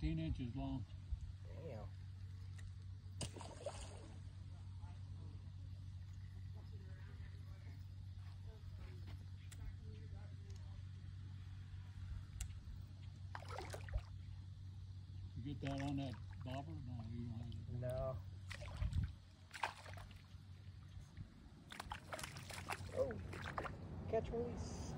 15 inches long. Put that on that bobber? No, you don't have it. No. Oh, catch release.